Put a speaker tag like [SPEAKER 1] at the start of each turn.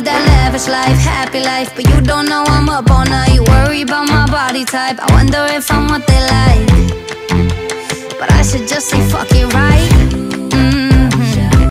[SPEAKER 1] Live that lavish life, happy life. But you don't know I'm up all night. Worry about my body type. I wonder if I'm what they like. But I should just say fuck it